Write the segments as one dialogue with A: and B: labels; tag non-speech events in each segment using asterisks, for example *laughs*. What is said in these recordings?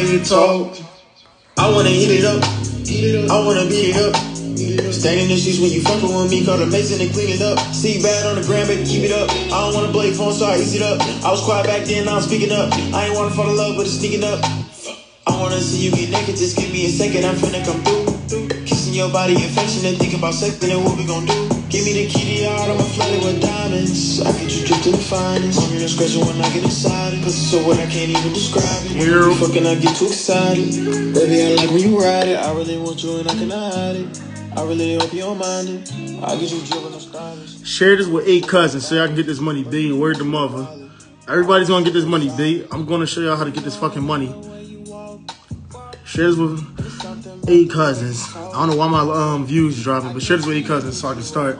A: way you talk. I wanna eat it up. I wanna beat it up. Staying in the streets when you fucking with me, call the mason and clean it up. See bad on the gram, baby, keep it up. I don't wanna play phone, so I ease it up. I was quiet back then, now I'm speaking up. I ain't wanna fall in love, but it's sneaking up. I wanna see you get naked, just give me a second, I'm finna come through. Kissing your body, affectionate, think about sex, then what we gon' do. Give me the key to your heart, I'ma flood it with diamonds. I get you dripped in the finest. I'm in discretion when I get excited. Pussy so what I can't even describe it. When you fucking, I get too excited. Baby, I like when you ride it. I really want you and I can hide it. I really hope you don't mind it. I'll get you driven no stylish.
B: Share this with eight cousins so y'all can get this money, B. Word the mother. Everybody's gonna get this money, B. I'm gonna show y'all how to get this fucking money. Share this with eight cousins. I don't know why my um, views dropping, but share this with eight cousins so I can start.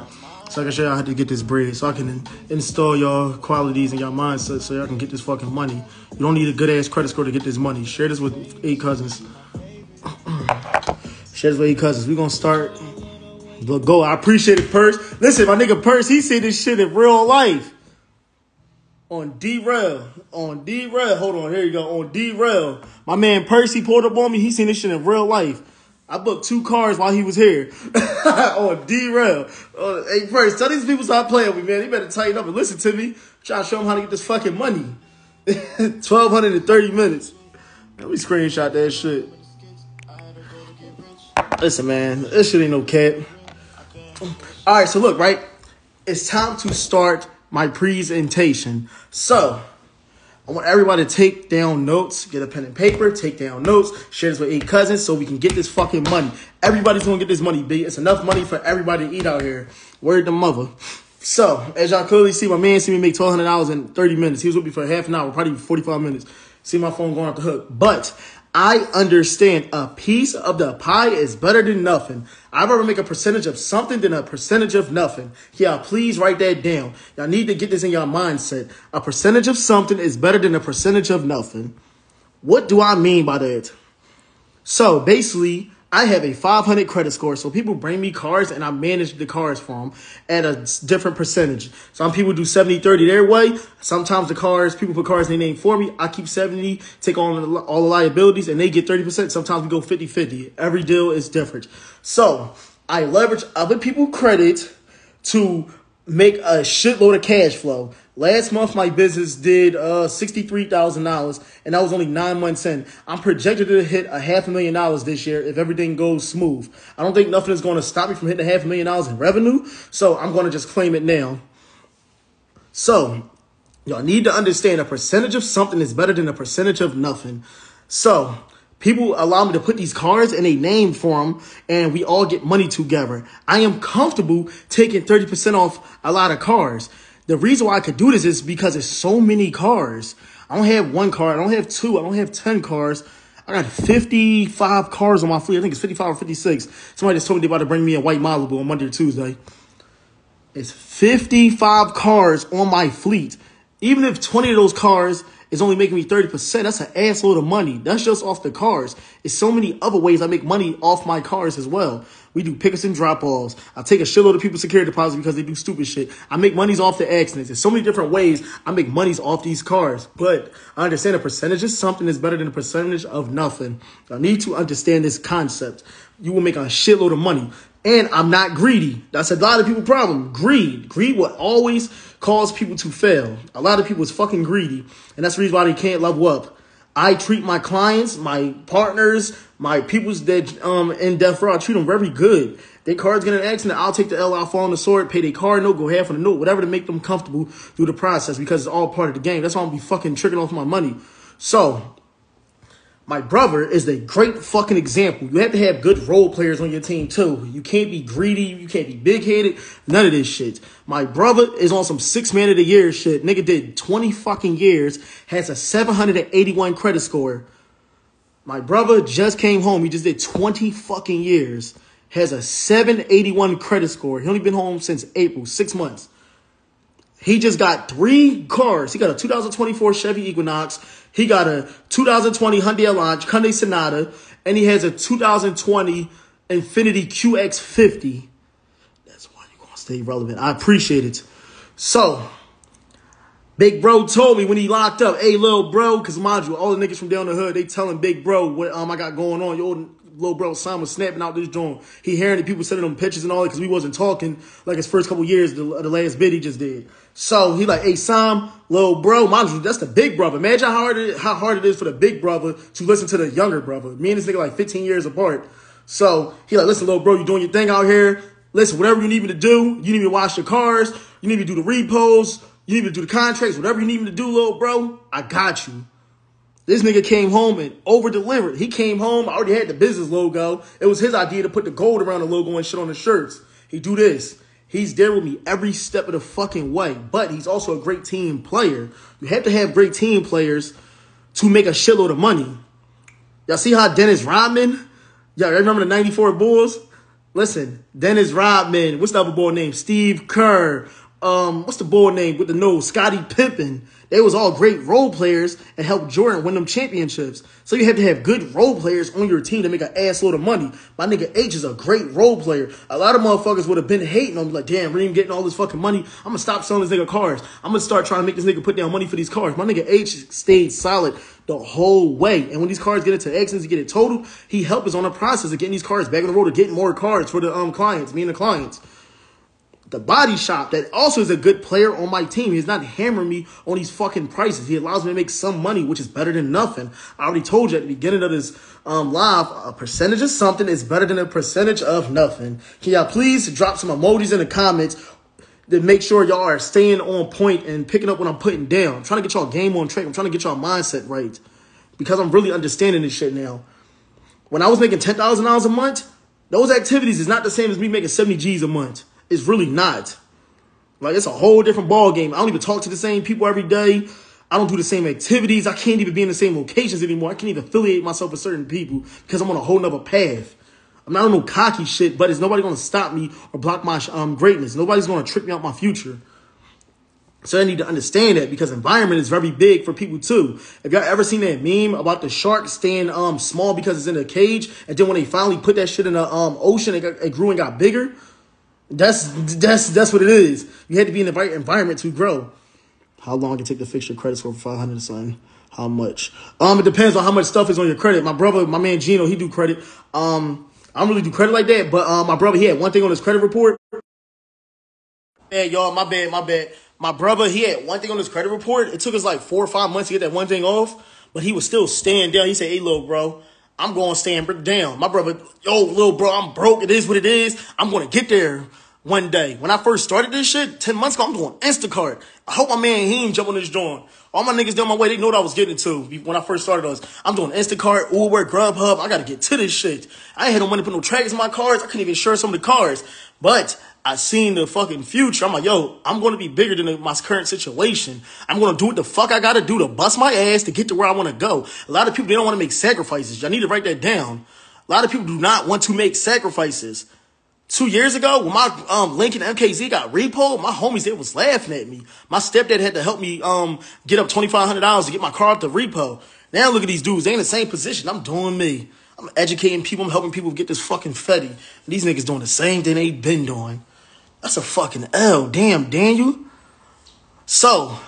B: So I can show y'all how to get this bread. So I can in- install y'all qualities and y'all mindset so y'all can get this fucking money. You don't need a good ass credit score to get this money. Share this with eight cousins. *clears throat* share this with eight cousins. we gonna start the go. I appreciate it, Purse. Listen, my nigga Purse, he said this shit in real life. On D-Rail. On D-Rail. Hold on, here you go. On D-Rail. My man Percy pulled up on me. He seen this shit in real life. I booked two cars while he was here. *laughs* on D-Rail. Uh, hey, Purse, tell these people stop playing with me, man. They better tighten up and listen to me. Try to show them how to get this fucking money. *laughs* 1,230 minutes. Let me screenshot that shit. Listen, man. This shit ain't no cap. All right, so look, right? It's time to start my presentation. So, I want everybody to take down notes, get a pen and paper, take down notes, share this with eight cousins so we can get this fucking money. Everybody's gonna get this money, B. It's enough money for everybody to eat out here. Word the mother. So, as y'all clearly see, my man see me make twelve hundred dollars in thirty minutes. He was with me for half an hour, probably forty five minutes. See my phone going off the hook, but I understand a piece of the pie is better than nothing. I'd rather make a percentage of something than a percentage of nothing. Yeah, please write that down. Y'all need to get this in your mindset. A percentage of something is better than a percentage of nothing. What do I mean by that? So basically, I have a 500 credit score. So people bring me cars and I manage the cars for them at a different percentage. Some people do 70 30 their way. Sometimes the cars, people put cars in their name for me. I keep 70, take on all the liabilities, and they get 30%. Sometimes we go 50 50. Every deal is different. So I leverage other people's credit to make a shitload of cash flow. Last month, my business did uh, $63,000, and that was only nine months in. I'm projected to hit a half a million dollars this year if everything goes smooth. I don't think nothing is going to stop me from hitting a half a million dollars in revenue, so I'm going to just claim it now. So, y'all need to understand a percentage of something is better than a percentage of nothing. So, people allow me to put these cards in a name for them and we all get money together. I am comfortable taking 30% off a lot of cars. The reason why I could do this is because there's so many cars. I don't have one car. I don't have two. I don't have 10 cars. I got 55 cars on my fleet. I think it's 55 or 56. Somebody just told me about to bring me a white Malibu on Monday or Tuesday. It's 55 cars on my fleet. Even if 20 of those cars is only making me 30%, that's an assload of money. That's just off the cars. It's so many other ways I make money off my cars as well. We do pickups and drop offs. I take a shitload of people's security deposits because they do stupid shit. I make monies off the accidents. There's so many different ways I make monies off these cars. But I understand a percentage of something is better than a percentage of nothing. I need to understand this concept. You will make a shitload of money. And I'm not greedy. That's a lot of people's problem. Greed. Greed will always cause people to fail. A lot of people is fucking greedy. And that's the reason why they can't level up. I treat my clients, my partners, my peoples that um in death row, I treat them very good. Their cards get an accident, I'll take the L, I'll fall on the sword, pay their card note, go half on the note, whatever to make them comfortable through the process because it's all part of the game. That's why I'm be fucking tricking off my money. So my brother is a great fucking example. You have to have good role players on your team too. You can't be greedy. You can't be big headed. None of this shit. My brother is on some six man of the year shit. Nigga did 20 fucking years, has a 781 credit score. My brother just came home. He just did 20 fucking years, has a 781 credit score. He only been home since April, six months. He just got three cars. He got a 2024 Chevy Equinox. He got a 2020 Hyundai Elantra, Hyundai Sonata, and he has a 2020 Infiniti QX50. That's why you're gonna stay relevant. I appreciate it. So, Big bro told me when he locked up, hey, little bro, because mind you, all the niggas from down the hood, they telling big bro what um I got going on. Yo, little bro Simon snapping out this joint. He hearing the people sending him pictures and all that because we wasn't talking like his first couple years, the, the last bit he just did. So he like, hey Sam, little bro, mind you, that's the big brother. Imagine how hard it, how hard it is for the big brother to listen to the younger brother. Me and this nigga like 15 years apart. So he like, listen, little bro, you doing your thing out here. Listen, whatever you need me to do, you need me to wash your cars, you need me to do the repos, you need me to do the contracts, whatever you need me to do, little bro, I got you. This nigga came home and over delivered. He came home, I already had the business logo. It was his idea to put the gold around the logo and shit on the shirts. He do this. He's there with me every step of the fucking way. But he's also a great team player. You have to have great team players to make a shitload of money. Y'all see how Dennis Rodman? Y'all remember the 94 Bulls? Listen, Dennis Rodman, what's the other boy name? Steve Kerr, um, what's the boy name with the nose? Scottie Pippen. They was all great role players and helped Jordan win them championships. So you have to have good role players on your team to make an ass load of money. My nigga H is a great role player. A lot of motherfuckers would have been hating on me like, damn, Reem getting all this fucking money. I'm gonna stop selling this nigga cars. I'm gonna start trying to make this nigga put down money for these cars. My nigga H stayed solid the whole way. And when these cars get into accidents, and get it totaled, he helped us on the process of getting these cars back on the road or getting more cars for the um clients, me and the clients the body shop that also is a good player on my team. He's not hammering me on these fucking prices. He allows me to make some money, which is better than nothing. I already told you at the beginning of this um, live, a percentage of something is better than a percentage of nothing. Can y'all please drop some emojis in the comments to make sure y'all are staying on point and picking up what I'm putting down. I'm trying to get y'all game on track. I'm trying to get y'all mindset right because I'm really understanding this shit now. When I was making $10,000 a month, those activities is not the same as me making 70 G's a month. It's really not. Like it's a whole different ball game. I don't even talk to the same people every day. I don't do the same activities. I can't even be in the same locations anymore. I can't even affiliate myself with certain people because I'm on a whole nother path. I'm not on no cocky shit, but it's nobody gonna stop me or block my um, greatness. Nobody's gonna trick me out my future. So I need to understand that because environment is very big for people too. Have y'all ever seen that meme about the shark staying um small because it's in a cage, and then when they finally put that shit in the um ocean, it, got, it grew and got bigger? That's that's that's what it is. You had to be in the right environment to grow. How long it take to fix your credit score for five hundred, son? How much? Um, it depends on how much stuff is on your credit. My brother, my man Gino, he do credit. Um, I don't really do credit like that, but um, my brother, he had one thing on his credit report. Yeah, y'all, my bad, my bad. My brother, he had one thing on his credit report. It took us like four or five months to get that one thing off, but he was still staying down. He said, "Hey, little bro, I'm going to stand down." My brother, yo, little bro, I'm broke. It is what it is. I'm going to get there one day. When I first started this shit, 10 months ago, I'm doing Instacart. I hope my man he ain't jumping this joint. All my niggas down my way, they know what I was getting to when I first started this. I'm doing Instacart, Uber, Grubhub. I gotta get to this shit. I ain't had no money to put no trackers in my cars. I couldn't even insure some of the cars. But I seen the fucking future. I'm like, yo, I'm gonna be bigger than my current situation. I'm gonna do what the fuck I gotta do to bust my ass to get to where I wanna go. A lot of people, they don't wanna make sacrifices. Y'all need to write that down. A lot of people do not want to make sacrifices. Two years ago, when my um, Lincoln MKZ got repo, my homies they was laughing at me. My stepdad had to help me um, get up twenty five hundred dollars to get my car up the repo. Now look at these dudes; they in the same position. I'm doing me. I'm educating people. I'm helping people get this fucking fetty. These niggas doing the same thing they been doing. That's a fucking L. Damn, Daniel. So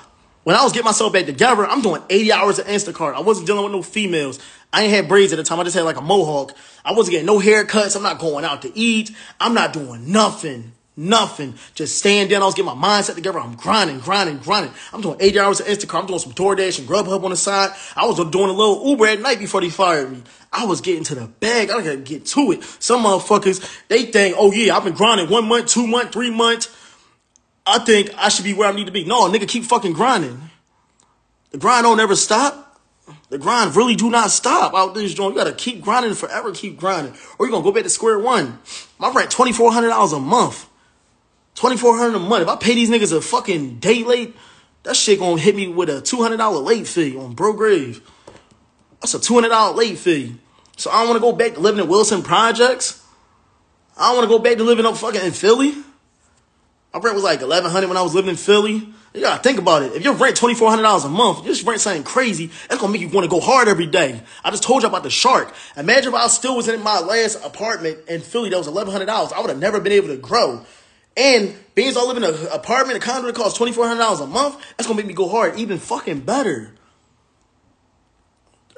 B: when I was getting myself back together, I'm doing 80 hours of Instacart. I wasn't dealing with no females. I ain't had braids at the time. I just had like a mohawk. I wasn't getting no haircuts. I'm not going out to eat. I'm not doing nothing. Nothing. Just staying down. I was getting my mindset together. I'm grinding, grinding, grinding. I'm doing 80 hours of Instacart. I'm doing some DoorDash and Grubhub on the side. I was doing a little Uber at night before they fired me. I was getting to the bag. I gotta get to it. Some motherfuckers, they think, oh yeah, I've been grinding one month, two month, three months. I think I should be where I need to be. No, nigga, keep fucking grinding. The grind don't ever stop. The grind really do not stop out this joint. You gotta keep grinding forever, keep grinding. Or you're gonna go back to square one. My rent $2,400 a month. 2400 a month. If I pay these niggas a fucking day late, that shit gonna hit me with a $200 late fee on Bro Grave. That's a $200 late fee. So I don't wanna go back to living in Wilson Projects. I don't wanna go back to living up fucking in Philly. My rent was like eleven hundred when I was living in Philly. You gotta think about it. If your rent twenty four hundred dollars a month, you just rent something crazy. That's gonna make you want to go hard every day. I just told you about the shark. Imagine if I still was in my last apartment in Philly that was eleven hundred dollars. I would have never been able to grow. And being all live in an apartment, a condo that costs twenty four hundred dollars a month, that's gonna make me go hard even fucking better.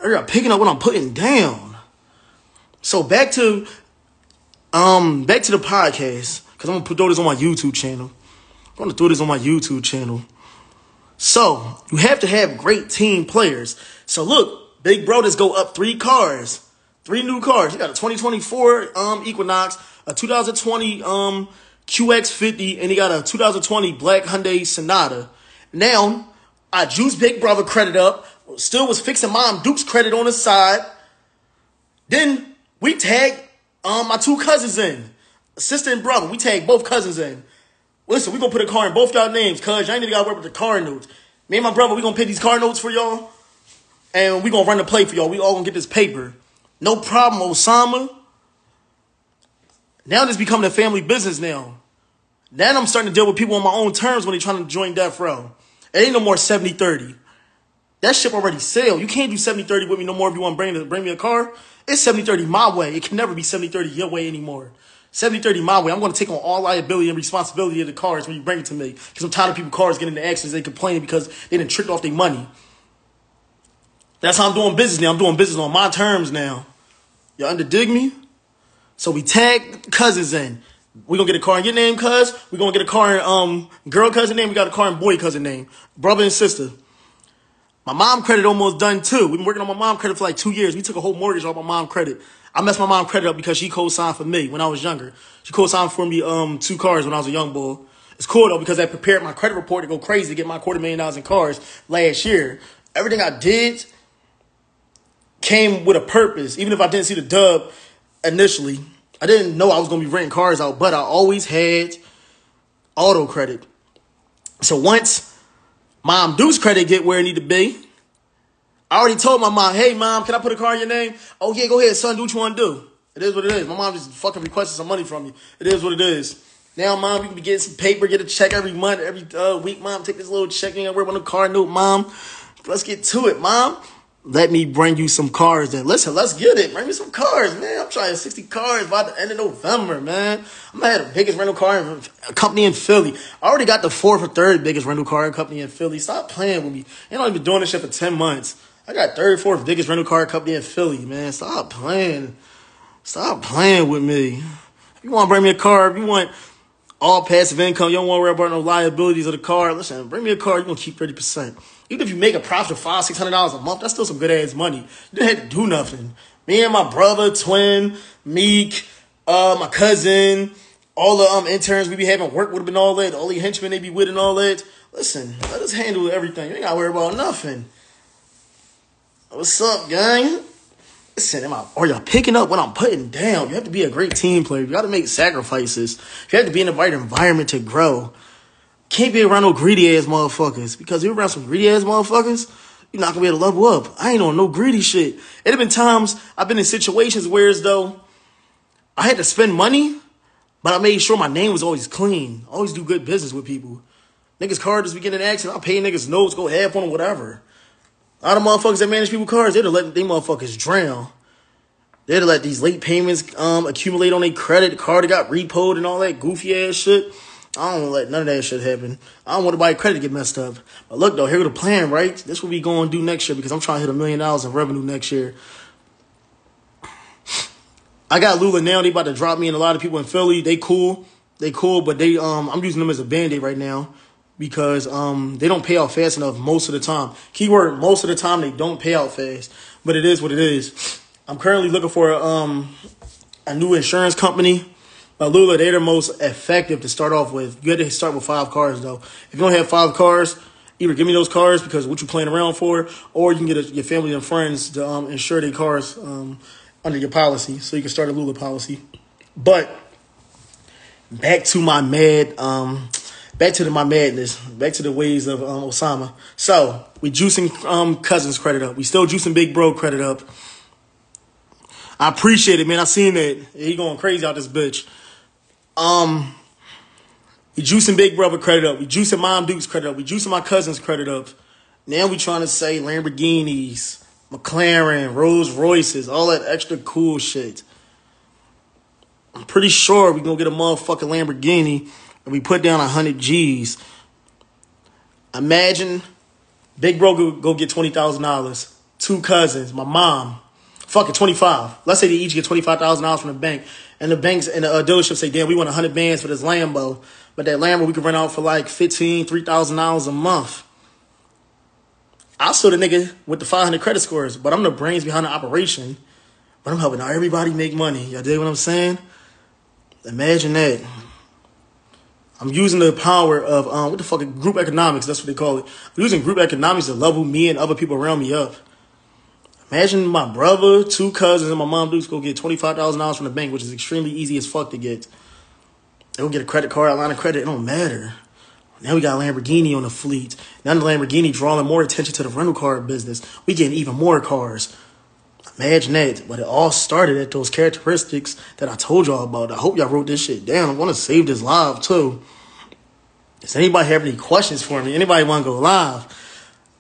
B: I got picking up what I'm putting down. So back to um back to the podcast because I'm gonna throw this on my YouTube channel. I'm gonna throw this on my YouTube channel. So you have to have great team players. So look, big bro, just go up three cars, three new cars. You got a 2024 um Equinox, a 2020 um QX50, and he got a 2020 black Hyundai Sonata. Now I juice big brother credit up. Still was fixing mom Duke's credit on the side. Then we tag um my two cousins in, sister and brother. We tag both cousins in. Listen, we gonna put a car in both y'all names, cuz y'all ain't even gotta work with the car notes. Me and my brother, we gonna pay these car notes for y'all. And we gonna run the play for y'all. We all gonna get this paper. No problem, Osama. Now this becoming a family business now. Then I'm starting to deal with people on my own terms when they trying to join death row. It ain't no more 70-30. That ship already sailed. You can't do 70-30 with me no more if you want to bring, bring me a car. It's 70-30 my way. It can never be 70-30 your way anymore. 70-30 my way. I'm going to take on all liability and responsibility of the cars when you bring it to me. Because I'm tired of people cars getting into accidents. They complaining because they didn't trick off their money. That's how I'm doing business now. I'm doing business on my terms now. Y'all under dig me? So we tag cousins in. We're gonna get a car in your name, cuz. We're gonna get a car in um girl cousin name. We got a car in boy cousin name. Brother and sister. My mom credit almost done too. We've been working on my mom credit for like two years. We took a whole mortgage off my mom credit. I messed my mom credit up because she co-signed for me when I was younger. She co-signed for me um two cars when I was a young boy. It's cool though because I prepared my credit report to go crazy to get my quarter million dollars in cars last year. Everything I did came with a purpose, even if I didn't see the dub initially. I didn't know I was gonna be renting cars out, but I always had auto credit. So once mom Duke's credit get where it need to be, I already told my mom, hey mom, can I put a car in your name? Oh yeah, go ahead, son, do what you wanna do. It is what it is. My mom just fucking requested some money from you. It is what it is. Now, mom, you can be getting some paper, get a check every month, every uh, week. Mom, take this little check. Ain't work on a car note, mom. Let's get to it, mom let me bring you some cars then. Listen, let's get it. Bring me some cars, man. I'm trying 60 cars by the end of November, man. I'm gonna have the biggest rental car company in Philly. I already got the fourth or third biggest rental car company in Philly. Stop playing with me. Ain't only been doing this shit for 10 months. I got third, fourth biggest rental car company in Philly, man. Stop playing. Stop playing with me. If you want to bring me a car, if you want all passive income, you don't want to worry about no liabilities of the car, listen, bring me a car, you're going to keep 30%. Even if you make a profit of five, six hundred dollars a month, that's still some good ass money. You didn't have to do nothing. Me and my brother, twin, Meek, uh, my cousin, all the um interns we be having work with them and all that, all the henchmen they be with and all that. Listen, let us handle everything. You ain't gotta worry about nothing. What's up, gang? Listen, am I, are y'all picking up what I'm putting down? You have to be a great team player. You got to make sacrifices. You have to be in the right environment to grow. Can't be around no greedy ass motherfuckers. Because if you're around some greedy ass motherfuckers, you're not gonna be able to level up. I ain't on no greedy shit. It have been times I've been in situations where as though I had to spend money, but I made sure my name was always clean. always do good business with people. Niggas cars just be getting an accident. I'll pay niggas notes, go half on them, whatever. A lot of motherfuckers that manage people cars, they'd let them motherfuckers drown. They'd let these late payments um accumulate on their credit. The car that got repoed and all that goofy ass shit. I don't want to let none of that shit happen. I don't want to buy credit get messed up. But look though, here's the plan, right? This what we going to do next year because I'm trying to hit a million dollars in revenue next year. I got Lula now. They about to drop me and a lot of people in Philly. They cool. They cool, but they um I'm using them as a band-aid right now because um they don't pay out fast enough most of the time. Keyword most of the time they don't pay out fast. But it is what it is. I'm currently looking for a, um a new insurance company but Lula, they're the most effective to start off with. You got to start with five cars, though. If you don't have five cars, either give me those cars because what you playing around for, or you can get a, your family and friends to um, insure their cars um, under your policy, so you can start a Lula policy. But back to my mad, um, back to the, my madness, back to the ways of um, Osama. So we juicing um, cousins credit up. We still juicing big bro credit up. I appreciate it, man. I seen that he going crazy out this bitch. Um, we juicing Big Brother credit up. We juicing Mom Duke's credit up. We juicing my cousin's credit up. Now we trying to say Lamborghinis, McLaren, Rolls Royces, all that extra cool shit. I'm pretty sure we gonna get a motherfucking Lamborghini and we put down a hundred G's. Imagine Big Bro go, go get twenty thousand dollars. Two cousins, my mom, fucking twenty five. Let's say they each get twenty five thousand dollars from the bank, and the banks and the uh, dealership say, "Damn, we want hundred bands for this Lambo." But that Lambo we could rent out for like fifteen, three thousand dollars a month. I saw the nigga with the 500 credit scores, but I'm the brains behind the operation. But I'm helping everybody make money. Y'all dig what I'm saying? Imagine that. I'm using the power of um, what the fuck group economics. That's what they call it. I'm using group economics to level me and other people around me up. Imagine my brother, two cousins, and my mom dudes go get twenty five thousand dollars from the bank, which is extremely easy as fuck to get. They'll get a credit card, a line of credit. It don't matter. Now we got Lamborghini on the fleet. Now the Lamborghini drawing more attention to the rental car business. We getting even more cars. Imagine that. But it all started at those characteristics that I told y'all about. I hope y'all wrote this shit down. I want to save this live too. Does anybody have any questions for me? Anybody want to go live?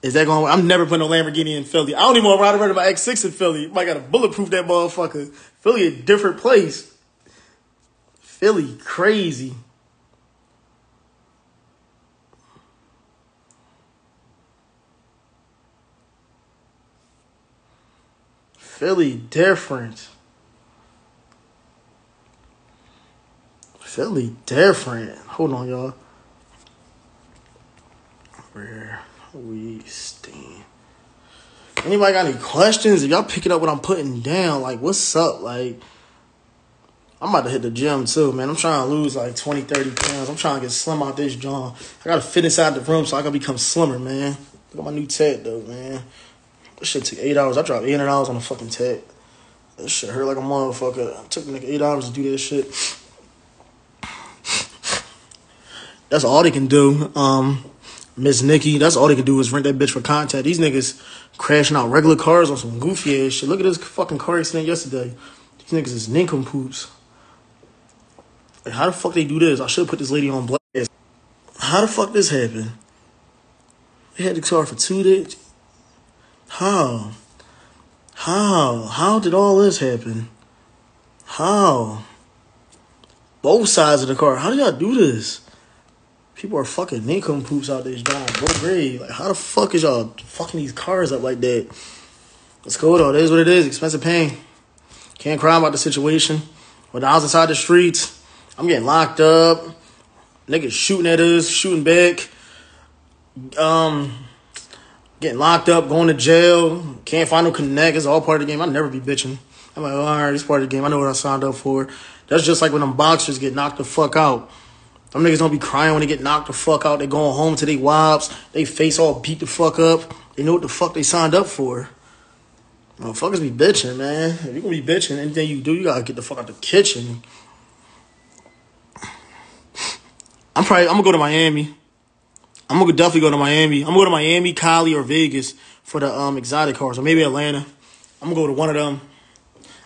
B: Is that going? I'm never putting no Lamborghini in Philly. I don't even want to ride around in my X6 in Philly. Might got to bulletproof that motherfucker. Philly a different place. Philly crazy. Philly different. Philly different. Hold on, y'all. Where we stand. Anybody got any questions? If y'all picking up what I'm putting down, like what's up? Like I'm about to hit the gym too, man. I'm trying to lose like 20, 30 pounds. I'm trying to get slim out this joint. I gotta fit inside the room so I can become slimmer, man. Look at my new tech though, man. This shit took eight hours. I dropped eight hundred dollars on a fucking tech. This shit hurt like a motherfucker. It took like eight hours to do that shit. That's all they can do. Um, Miss Nikki, that's all they can do is rent that bitch for content. These niggas crashing out regular cars on some goofy ass shit. Look at this fucking car accident yesterday. These niggas is nincompoops. Like, how the fuck they do this? I should put this lady on blast. How the fuck this happened? They had the car for two days. How? How? How did all this happen? How? Both sides of the car. How do y'all do this? People are fucking nincompoops out there, John. Go grade. Like, how the fuck is y'all fucking these cars up like that? Let's go though. It is what it is. Expensive pain. Can't cry about the situation. When I was inside the streets, I'm getting locked up. Niggas shooting at us, shooting back. Um, getting locked up, going to jail, can't find no connect. It's all part of the game. I'll never be bitching. I'm like, oh, all right, it's part of the game. I know what I signed up for. That's just like when them boxers get knocked the fuck out. Them niggas don't be crying when they get knocked the fuck out. They going home to their wives. They face all beat the fuck up. They know what the fuck they signed up for. Motherfuckers be bitching, man. If you gonna be bitching, anything you do, you gotta get the fuck out the kitchen. I'm probably I'm gonna go to Miami. I'm gonna definitely go to Miami. I'm gonna go to Miami, Cali, or Vegas for the um exotic cars, or maybe Atlanta. I'm gonna go to one of them.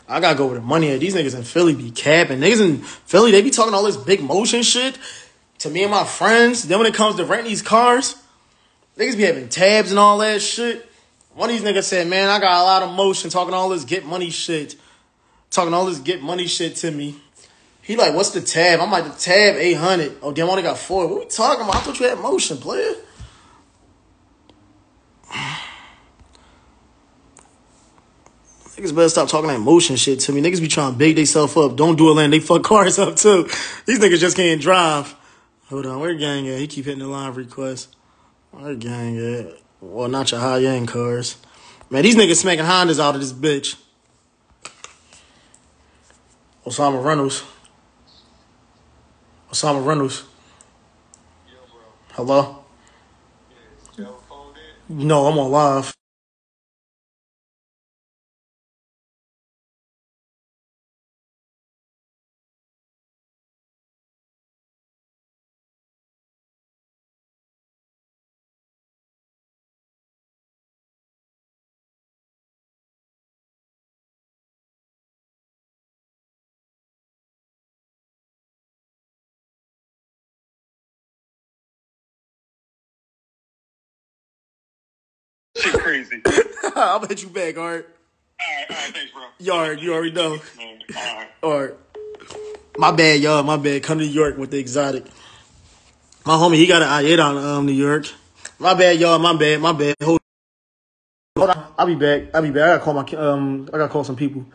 B: I gotta go with the money. These niggas in Philly be capping. Niggas in Philly, they be talking all this big motion shit to me and my friends. Then when it comes to renting these cars, niggas be having tabs and all that shit. One of these niggas said, "Man, I got a lot of motion talking all this get money shit, talking all this get money shit to me." He like, what's the tab? I'm like, the tab 800. Oh, damn, I only got four. What we talking about? I thought you had motion, player. *sighs* Niggas better stop talking that motion shit to me. Niggas be trying to big themselves up. Don't do it, land. They fuck *laughs* cars up too. These niggas just can't drive. Hold on, where gang at? He keep hitting the live request. Where gang at? Well, not your high end cars. Man, these niggas smacking Hondas out of this bitch. Osama Reynolds. Osama Reynolds. Hello? No, I'm on live.
C: Shit crazy. *laughs*
B: I'll hit you back, all right?
C: All right, all right, thanks, bro.
B: Yard, you already know.
C: All right.
B: All right. My bad, y'all. My bad. Come to New York with the exotic. My homie, he got an IA down in um, New York. My bad, y'all. My bad. My bad. Hold, hold on. I'll be back. I'll be back. I gotta call my um. I gotta call some people.